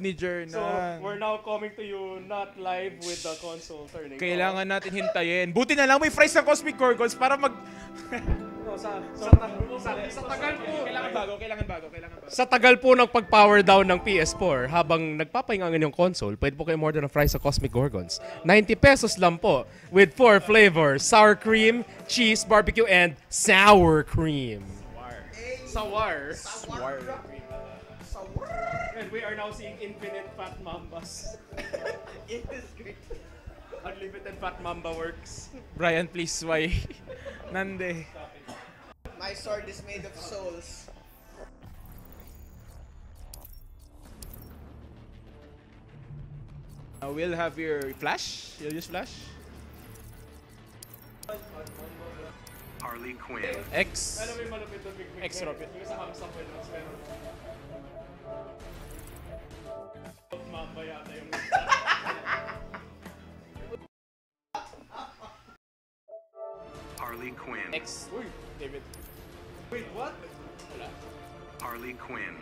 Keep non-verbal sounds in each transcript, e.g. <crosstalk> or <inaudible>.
ni Jernan. So, we're now coming to you not live with the console turning. Kailangan natin hintayin. Buti na lang may fries ng Cosmic Gorgons para mag... <laughs> No, sa, sa, sa, sa tagal po. Kailangan bago, kailangan bago, kailangan bago. Sa tagal po ng pag-power down ng PS4, habang nagpapahinga ang inyong console, pwede po kayo order ng fries sa Cosmic Gorgons. 90 pesos lang po with four flavors, sour cream, cheese, barbecue, and sour cream. Sour. Sour. And we are now seeing infinite fat mambas. <laughs> It is great. Unlimited fat mamba works. Brian, please, why? <laughs> Nande. My sword is made of souls. Uh, we'll have your flash. You'll use flash. Harley Quinn. X. Ano may malupit doon, Big Big? X rocket. Harley Quinn. X. Uy, David. Wait, what? Harley Quinn.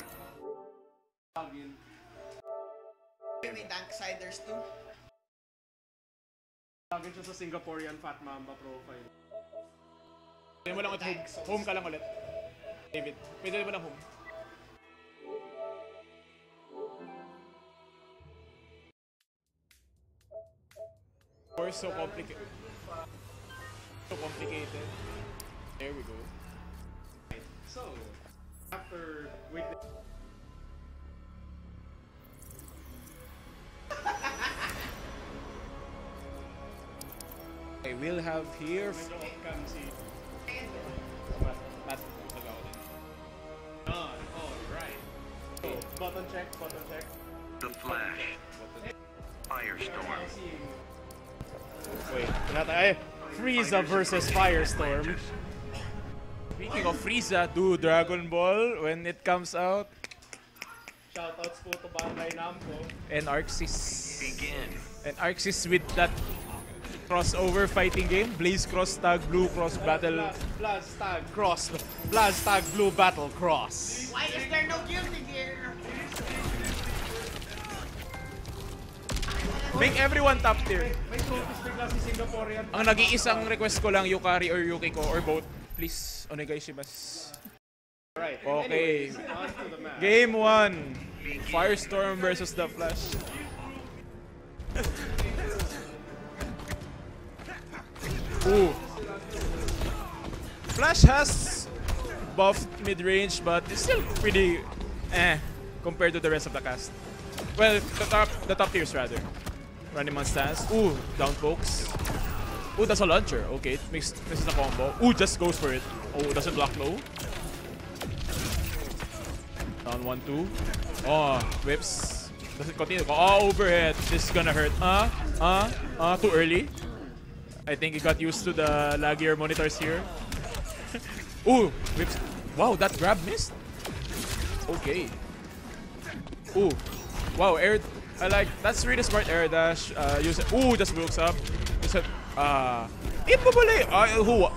May Danksiders too. Lagin siya sa Singaporean Fat Mamba profile. Pwede mo lang at home. Home ka lang ulit. David, pwede mo lang home. So complicated. So complicated. There we go. So, after. Okay, <laughs> we'll have here... Frieza versus Firestorm. Speaking of Frieza, do Dragon Ball when it comes out. Shoutouts po to Bandai Namco. And Arxis. Begin. And Arxis with that crossover fighting game. Blaze Cross Tag, Blue Cross Battle. Bla- Blast Tag Cross. Blast Tag Blue Battle Cross. Why is there no guilty gear? Make everyone top tier. May trophies bigla si Singaporean. Ang nag-iisang request ko lang, Yukari or Yukiko or both. Please, onegai shimasu. Right. Okay. Game 1. Firestorm versus the Flash. <laughs> Ooh. Flash has buffed mid-range, but it's still pretty eh compared to the rest of the cast. Well, the top the top tiers rather. Running man stance. Ooh, down pokes. Ooh, that's a launcher. Okay, it makes this is a combo. Ooh, just goes for it. Oh, doesn't block low. Down one two. Oh, whips. Does it continue? Oh, overhead. This is gonna hurt. Uh, uh, uh, too early. I think he got used to the laggier monitors here. <laughs> Ooh, whips. Wow, that grab missed. Okay. Ooh. Wow, air. I like that's really smart air dash. Uh, use it. Ooh, just looks up. Use it. Ah. Uh, Ipabali. Ah, who?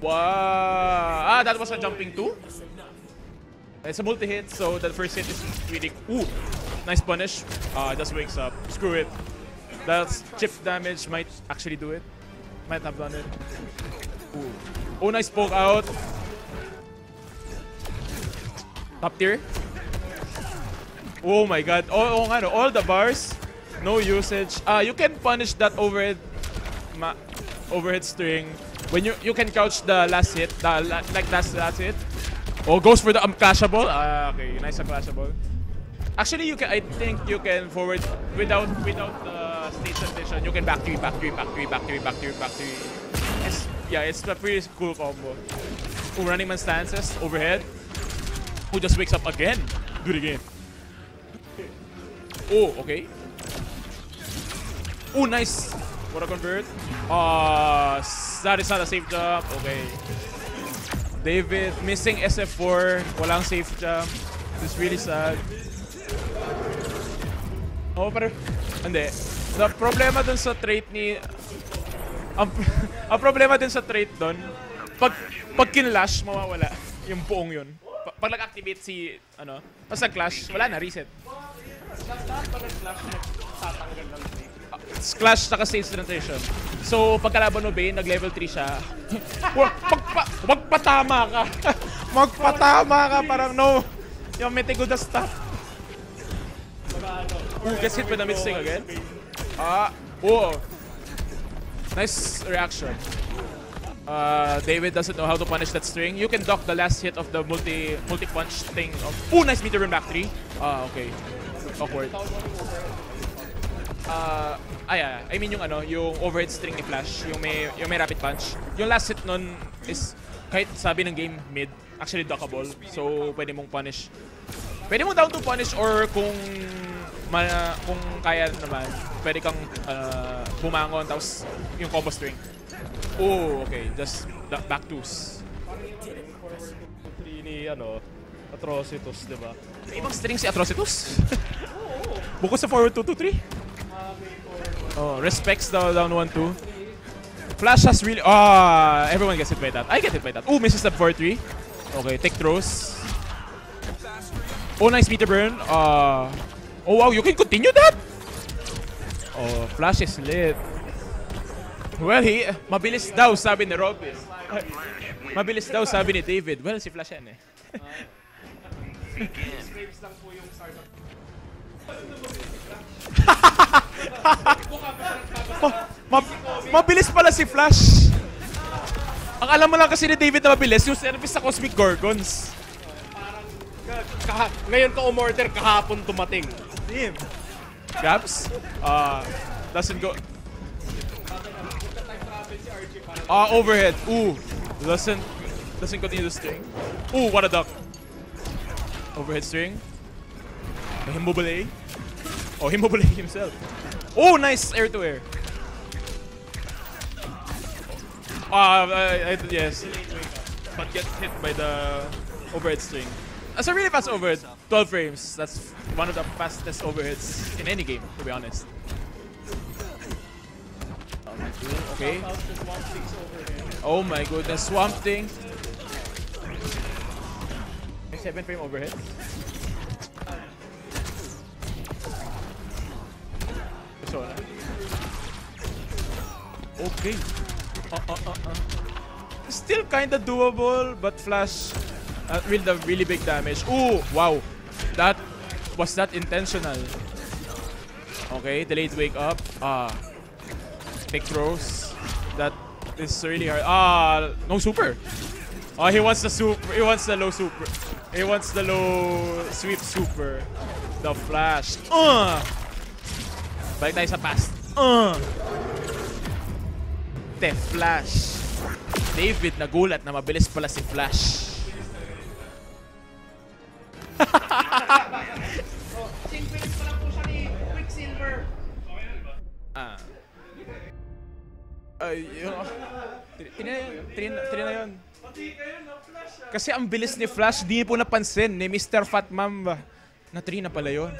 Wow. Ah, that was a jumping too? It's a multi-hit, so the first hit is really... Ooh! Nice punish. Uh, just wakes up. Screw it. That's chip damage might actually do it. Might have done it. Ooh. Oh, nice poke out. Top tier. Oh my god. Oh, oh nga no. All the bars. No usage. Ah, you can punish that overhead ma overhead string when you you can couch the last hit, the la like that's last hit. Oh, goes for the um, clashable. Ah, okay, nice clashable. Actually, you can. I think you can forward without without the state transition. You can back three, back three, back three, back three, back three, back three. It's yeah, it's a pretty cool combo. Oh, running man stances overhead. Who just wakes up again? Do it again. Oh, okay. Oh, nice. What a convert. Ah, that is not a safe jump. Okay. David missing SF4. Walang safe jump. It's really sad. Oh, pero... Hindi. The problema dun sa trait ni... Ang, <laughs> ang problema dun sa trait dun, pag, pag kinlash, mawawala yung buong yun. Pa- Pag nag-activate si, ano, pas nag-clash, wala na, reset. It's Clash saka Stage. So, pagkalaban mo Bane, nag-level 3 siya. <laughs> Wag magpa, magpatama ka. <laughs> magpatama ka, parang no. Yung Mete good stuff. Ooh, gets hit by the mid-sting again. Ah, oh. Nice reaction. Uh, David doesn't know how to punish that string. You can dock the last hit of the multi multi punch thing. Of, oh, nice meter run back three. Ah, okay. Awkward. Uh, ay, ay, I mean yung ano, yung overhead string ni Flash, yung may yung may rapid punch. Yung last hit nun is kahit sabi ng game mid, actually dockable. So pwede mong punish. Pwede mong down to punish or kung ma, kung kaya naman, pwede kang uh, bumangon tapos yung combo string. Oh, okay. Just back twos. Three ni, ano, Atrocitus, di ba? May ibang string si Atrocitus? <laughs> Bukod sa forward 2-2-3? Oh, respects the down 1-2. Flash has really... Ah, everyone gets hit by that. I get hit by that. Oh, misses the 4-3. Okay, take throws. Oh, nice meter burn. Uh, oh, wow, you can continue that? Oh, Flash is lit. Well, he... Mabilis daw, sabi ni Robin. <laughs> Mabilis daw, sabi ni David. Well, si Flash yan eh. <laughs> Ma- ma- mabilis pala si Flash. Ang alam mo lang kasi ni David na mabilis, yung service sa Cosmic Gorgons. Kaha ngayon ka umorder, kahapon tumating. Gaps? Uh, doesn't go... Ah, overhead. Ooh. Doesn't... Doesn't continue the string. Ooh, what a duck. Overhead string. Himbobole. Oh, Himbobole himself. Oh, nice air to air. Ah, uh, I- yes. But get hit by the overhead string. That's a really fast overhead. 12 frames. That's one of the fastest overheads in any game, to be honest. Okay. Oh my goodness, Swamp Thing. 7 frame overhead. So, uh, Okay. Uh, uh, uh, uh. Still kinda doable, but Flash uh, will the really big damage. Ooh, wow. That was that intentional. Okay, delayed wake up. Ah. Take throws. That is really hard. Ah, no super. Oh, he wants the super. He wants the low super. He wants the low sweep super. The flash. Uh. Balik tayo sa past. Uh. The flash. David nagulat na mabilis pala si Flash. Ah. Ay, yun. Tina yun. Tina na yun. Kasi ang bilis ni Flash, di po napansin ni Mr. Fat Mamba. Na 3 na pala yun.